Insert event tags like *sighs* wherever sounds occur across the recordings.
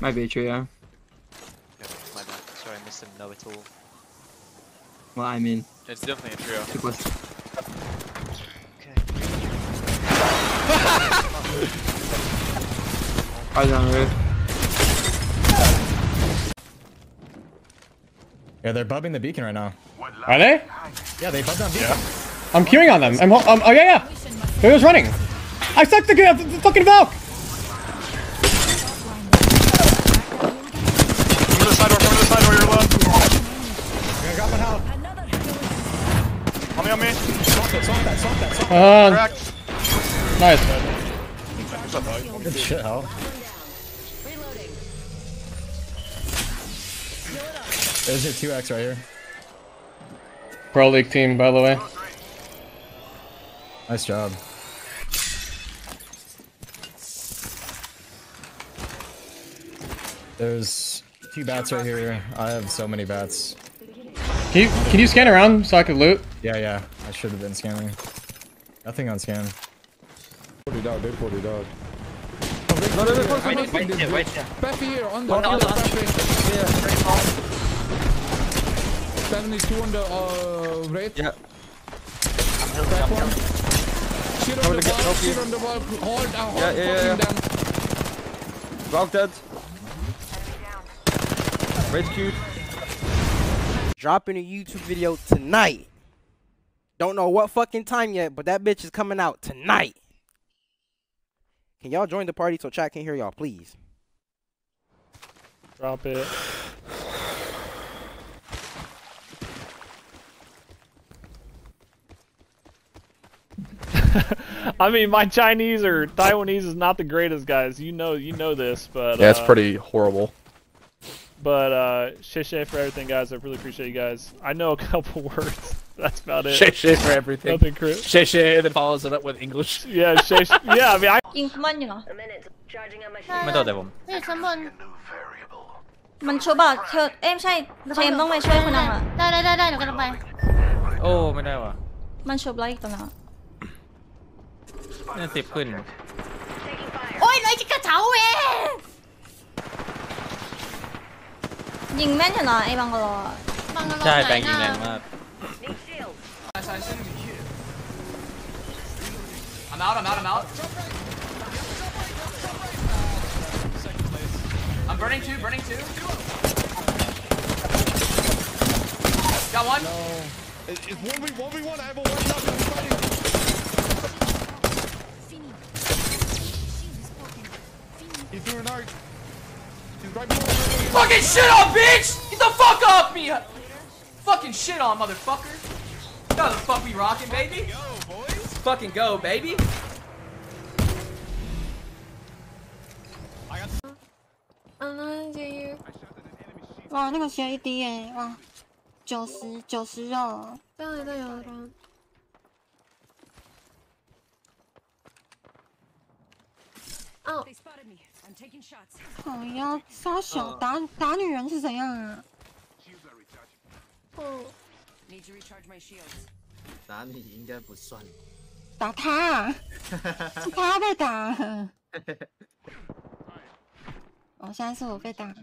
Might be true, yeah. Yeah, my bad. Sorry, I missed him. No at all. Well, I mean, It's definitely a trio. it was. Okay. I was on the roof. Yeah, they're bubbing the beacon right now. Are they? Yeah, they bubbed on beacon. I'm queuing on them. I'm, ho- um, oh yeah, yeah. Who was running? I sucked the, the, the fucking Valk. Come to the side door, come to the side door, you're alone. You're gonna drop it out. On me, on me. Swamp it, swamp that, swamp that, swamp Uh, Cracked. nice. What's up, dog? that. Good shit, Hal. There's your 2x right here. Pro League team, by the way. Nice job. There's two bats right here. I have so many bats. Can you can you scan around so I could loot? Yeah, yeah. I should have been scanning. Nothing on scan. Put it out, they put it out. No, no, no, no, no, no, Wait here. Peppy here, on the On, on, hill, on. Peppy. Yeah, very far. 72 on the uh, rate. Yeah. Back one. Shit on Come the to get- wall, help shit you. on the wall. Hold, uh, hold Yeah, yeah, yeah, fucking yeah. them. Valk dead. Red cute. dropping a YouTube video tonight. Don't know what fucking time yet, but that bitch is coming out tonight. Can y'all join the party so chat can hear y'all, please? Drop it. *laughs* I mean, my Chinese or Taiwanese is not the greatest, guys. You know, you know this, but Yeah, it's uh, pretty horrible. But uh, shit, shit for everything, guys. I really appreciate you guys. I know a *laughs* couple words. That's about it. Shit, shit for everything. Nothing crit. Shit, shit, and then follows it up with English. Yeah, shit. sh- yeah, I mean, I ยิงขึ้นบนอยู่เหรอไม่โดนแต่ผมไม่อยู่ชั้นบน มันชุบอะเธอเอ้ยไม่ใช่เชมต้องไปช่วยคนนึงอะ ได้ได้ได้ได้เดี๋ยวกันไป โอ้ไม่ได้ว่ะมันชุบแล้วอีกตัวนึงอะเนี่ยสิบขึ้น โอ้ยเลยจะกระเช้าเว้ยยิงแม่นอยู่นะไอ้บังกะโลอะบังกะโลใช่ไหนแบงค์ยิงแรงน่ะมาก I'm out, I'm out, I'm out. I'm burning two, burning two. Got one. It's 1v1, 1v1, I have a one shot in fighting. He's doing art. He's right below. Fucking shit on, bitch! Get the fuck off me! Fucking shit on, motherfucker. You know the fuck we rocking, baby? Go, boys. Fucking go, baby. 嗯，那就有哇，那个血一滴耶，哇，九十九十哦。这样都有人。哦，好呀，杀小打打女人是怎样啊？哦，打你应该不算。打他啊，是他被打。哦，现在是我被打。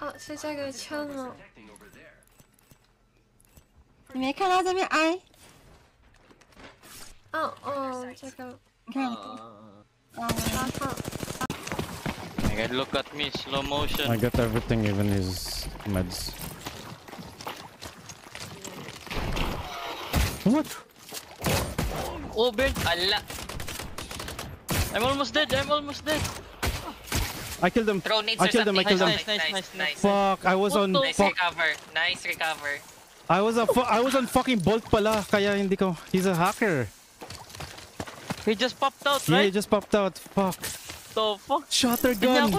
哦，是这个枪哦。你没看到这边挨？哦哦，这个你看。八号。Okay, look at me, slow motion. I got everything, even his meds. What? Oh, Ben! Ala! I'm almost dead, I'm almost dead! I killed him. Throw nades I killed him. I killed him. nice, nice, nice, nice, Fuck! I was on. the- Fuck. recover. Nice recover. I was a. Fu- I was on fucking bolt pala. Kaya hindi ko. He's a hacker. He just popped out, Yeah, he right? just popped out. Fuck. The fuck? Shutter gun.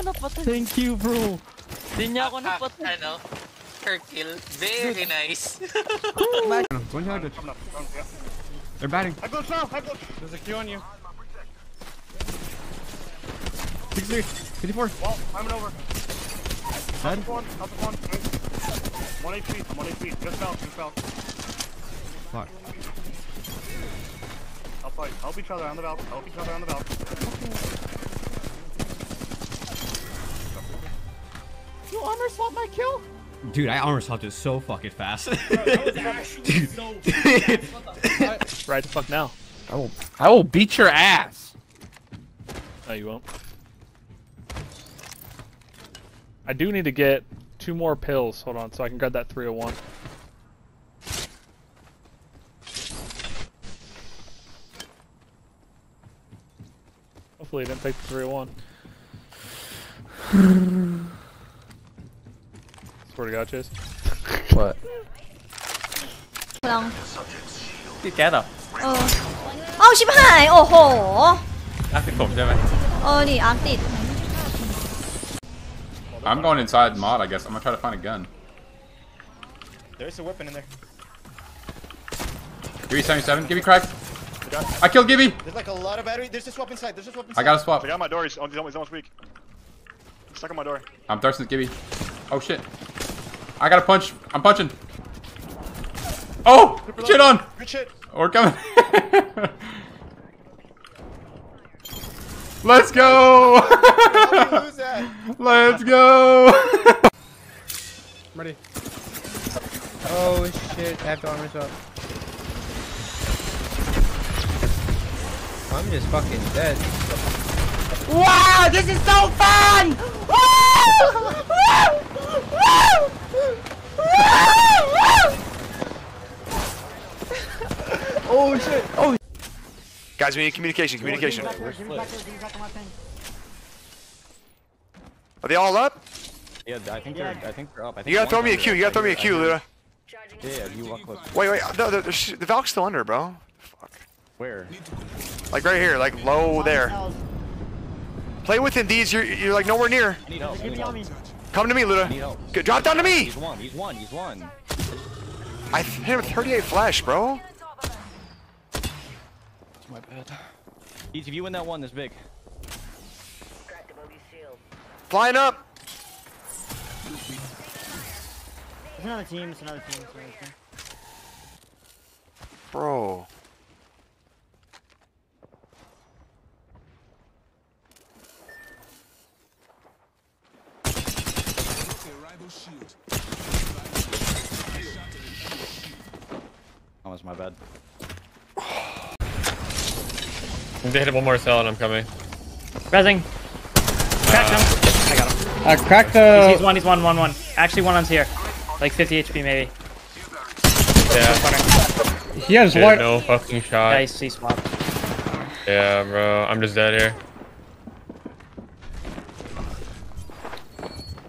Thank you, bro. Di niya ako napatay. Ano? Kirk kill. Very nice. One charge. They're batting. I go south. I go. There's a Q on you. 63, 54. Well, I'm over. Dead. Up one, up one. One HP, one HP. Just south, just south. Fuck. I'll fight. Help each other on the valve. Help each other on the valve. You armor swap my kill? Dude, I armor swapped it so fucking fast. *laughs* Dude. *laughs* Right the fuck now. I will, I will beat your ass. No, you won't. I do need to get two more pills. Hold on, so I can grab that 301. Hopefully, he didn't take the 301. *sighs* *sighs* *sighs* Swear to God, Chase. What? ลอง ติดแก๊สเหรอ เออเอ้าชิบหาย โอ้โห อ่ะติดผมใช่ไหม เออดิอาร์คติด I'm going inside mod, I guess. I'm gonna try to find a gun. There's a weapon in there. Gibby 77, Gibby crack. I killed Gibby. There's like a lot of battery. There's a swap inside. There's a swap I inside. got a swap. I got my door. He's, he's almost, he's almost weak. Stuck on my door. I'm thirsting Gibby. Oh shit. I got a punch. I'm punching. Oh! Shit on! Good shit. We're coming. *laughs* Let's go! Lose that. Let's go! *laughs* Ready. Oh shit, I have to armor up. I'm just fucking dead. Wow, this is so fun! *laughs* Oh shit! Oh Guys, we need communication. Communication. Are they all up? Yeah, I think they're. I think they're up. I think You gotta throw me a Q. You gotta throw me a Q, Luda. Yeah, you walk close. Wait, wait. No, the, the, the Valk's still under, bro. Fuck. Where? Like right here, like low there. Play within these. You're you're like nowhere near. I need help. I need help. Come to me, Luda. Good, drop down to me. He's one. He's one. He's one. I hit him with 38 flash, bro. My bad. He's if you win that one this big. Flying up. It's another team, it's another team, it's another team. Bro. They hit one more cell and I'm coming. Rezzing. Cracked him. I got him. I cracked He's, the. he's one, he's one, one, one. Actually, one on's here. Like 50 HP maybe. Yeah. He has Dude, one. no fucking shot. Yeah, he's, he's swapped. Yeah, bro. I'm just dead here.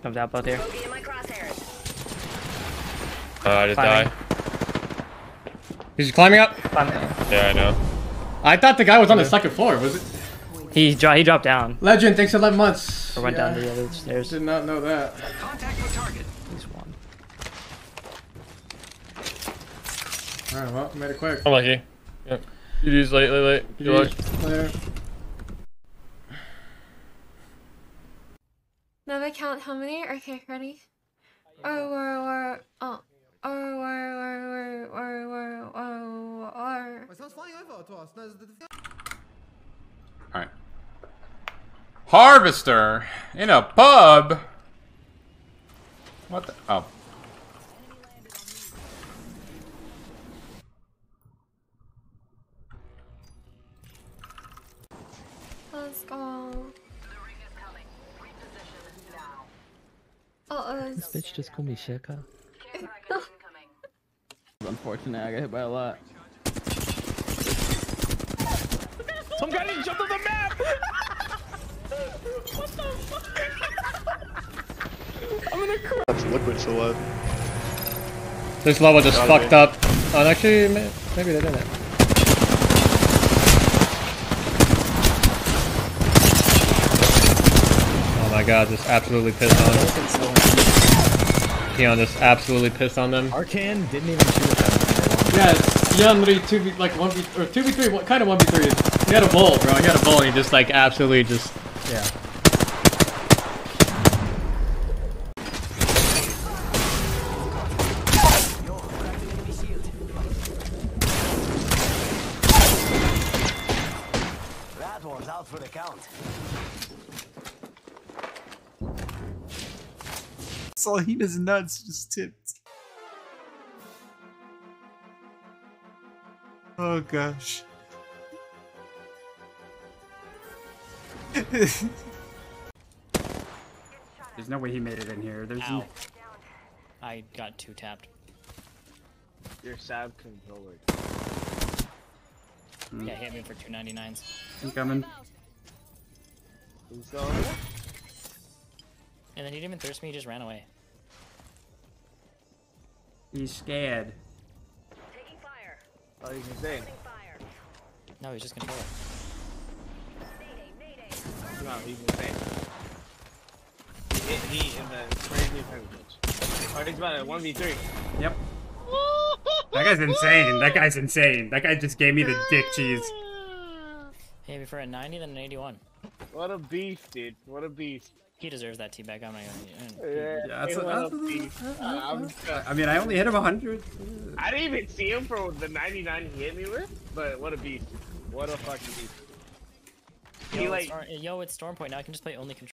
Comes out both here. Uh, I just Climbing. died. He's climbing up? Yeah, I know. I thought the guy was on the second floor. Was it? He, dro he dropped down. Legend, thanks for 11 months. Or went down the other stairs. Did not know that. Contact your target. He's one. Alright, well, made it quick. I'm lucky. Yep. You use late, late, late. Good luck. Later. Never count how many? Okay, ready? Or, or, or, oh. oh. Or, or, or, or, or, or, or, or. Alright. Harvester in a pub. What the? Oh. Let's go. Oh, uh, This bitch just called me Sheka. Unfortunate, I got hit by a lot. Some guy didn't jump on the map! what the fuck? I'm gonna cry. That's liquid celeb. This level just fucked be. up. Oh, actually, maybe they didn't. Oh my god, just absolutely pissed on them. Keon just absolutely pissed on them. Arcan didn't even shoot at them. Yeah, it's Keon literally 2v, like 1v, or 2v3, kind of 1v3. He had a bull, bro. He had a bull and he just, like, absolutely just, yeah. That one's out for the count. Salina's nuts just tipped. Oh gosh. There's no way he made it in here. There's Ow. I got two tapped. Your sab controller. Hmm. Yeah, hit me for 299s. incoming. Who's going? And then he didn't even thirst me, he just ran away. He's scared. Oh, he's insane. No, he's just controller. No, he's insane. He hit me in the crazy privilege. Oh, he's about a 1v3. Yep. *laughs* That guy's insane. That guy's insane. That guy just gave me the dick cheese. Hey, before a 90, then an 81. What a beast, dude. What a beast. He deserves that teabag. I'm not gonna. Yeah, that's what a- a beast. Uh, uh, I'm- uh. I mean, I only hit him 100. I didn't even see him for the 99 he hit me with, but what a beast. What a fucking beast. Yo, He it's like, Stor- yo, it's Storm Point now. I can just play only control.